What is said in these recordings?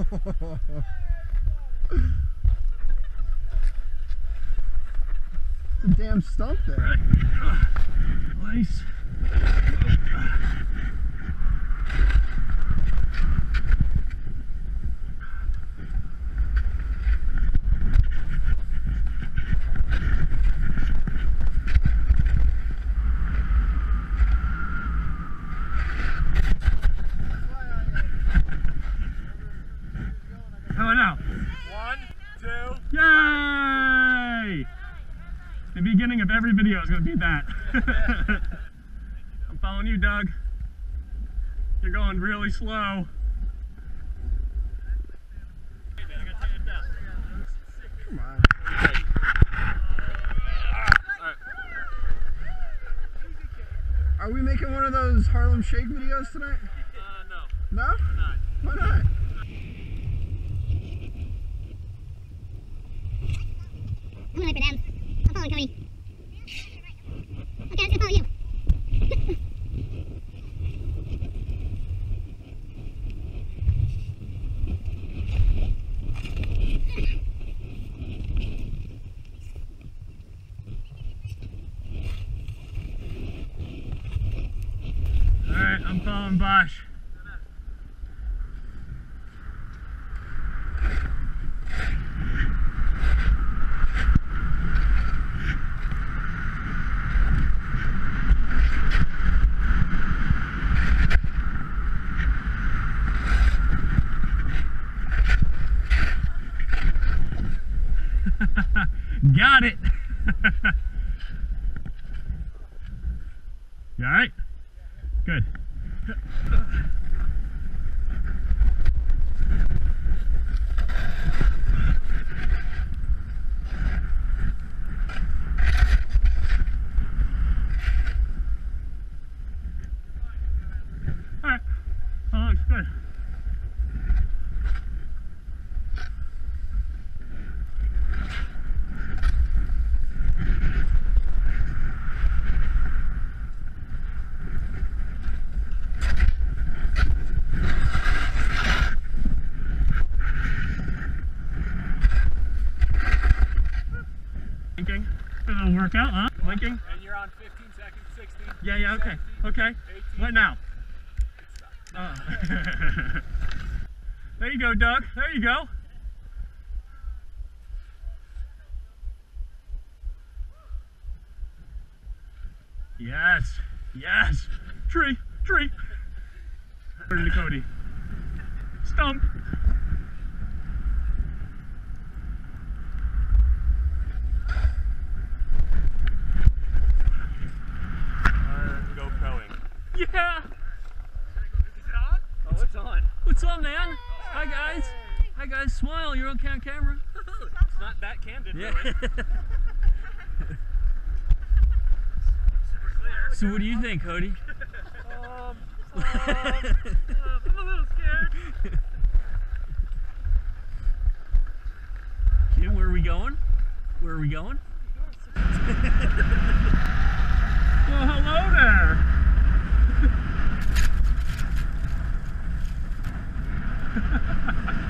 It's a damn stump there. Nice. Of every video is going to be that. I'm following you, Doug. You're going really slow. Come on. Are we making one of those Harlem Shake videos tonight? Uh, No? no. Not. Why not? I'm going for them. I'm following Cody. Okay, I'm gonna follow you. I'm Bosch. Got it. you alright? Good. Alright. Oh, looks good. Blinking. A little workout, huh? Blinking. And you're on 15 seconds, 16. Yeah, yeah, okay. 17, Okay. 18. What now? Oh. there you go, Doug. There you go. Yes. Yes. Tree. Tree. Turn to Cody. Stump. I'm GoProing. Yeah. Is it on? Oh, it's on. What's up, man? Hi, guys. Hi, guys. Smile. You're okay on camera. It's not that candid, Yeah. really. So, what do you think, Cody? Um, um, I'm a little scared. Kim, where are we going? Where are we going? well, hello there. this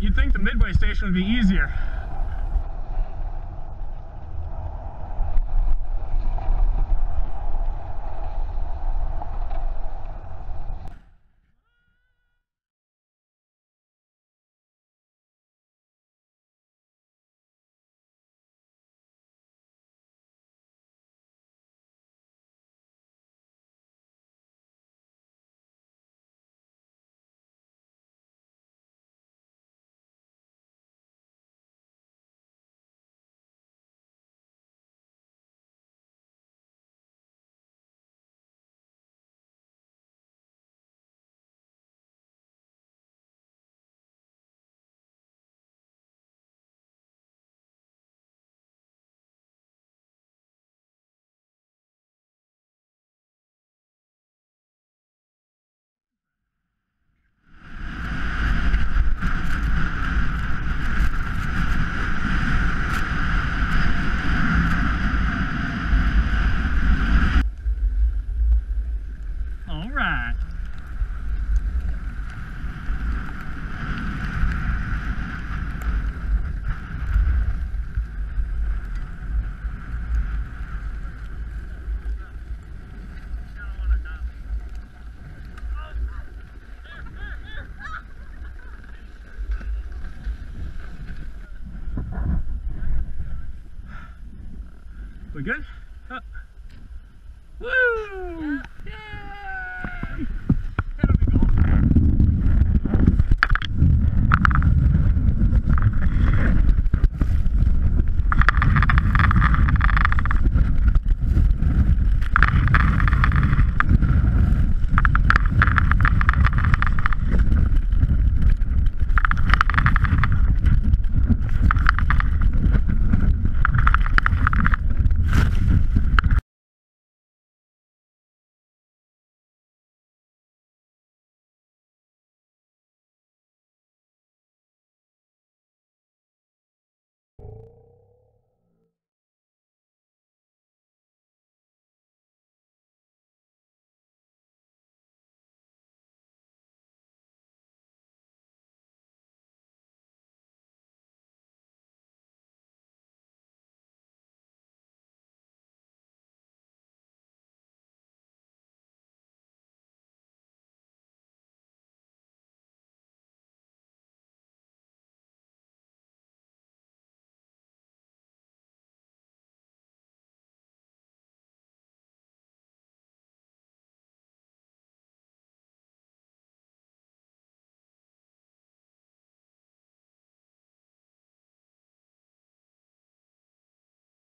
You'd think the midway station would be easier. All right. We good?